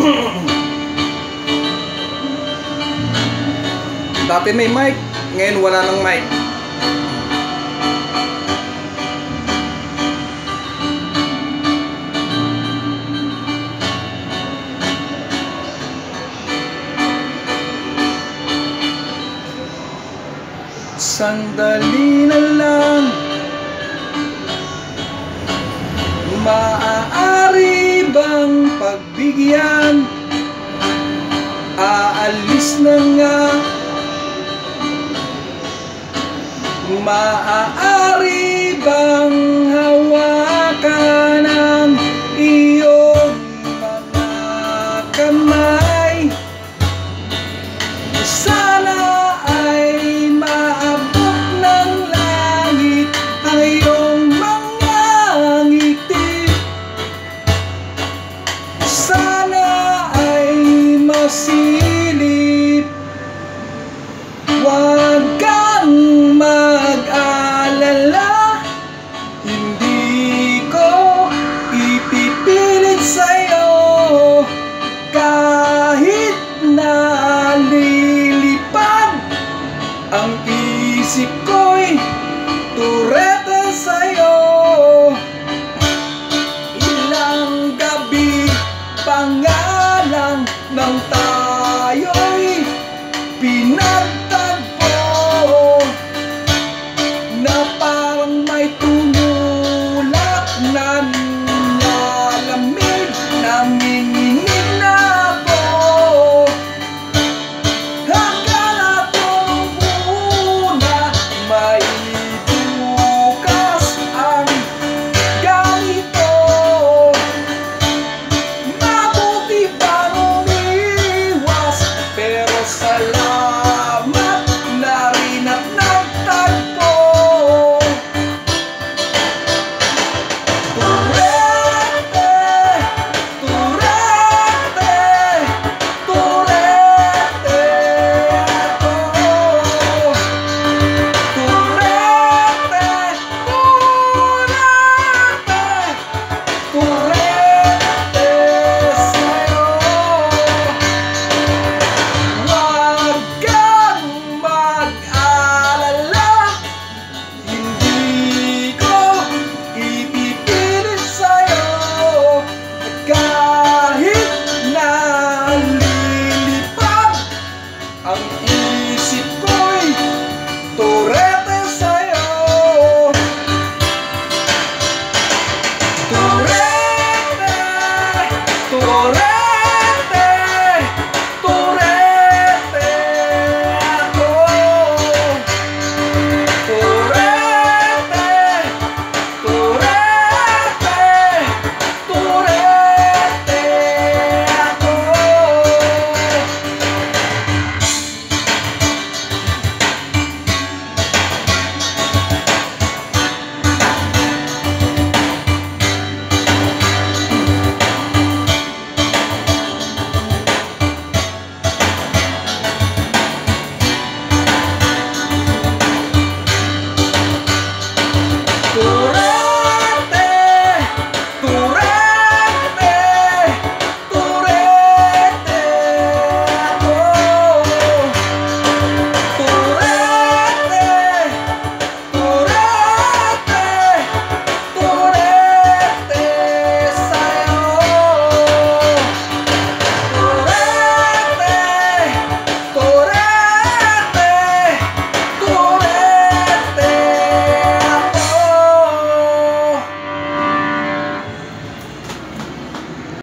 Dati may mic, ngayon wala nang mic. Sandali na lang Maa bang pagbigyan. Aalis na nga. Maaari see. lang ng ta.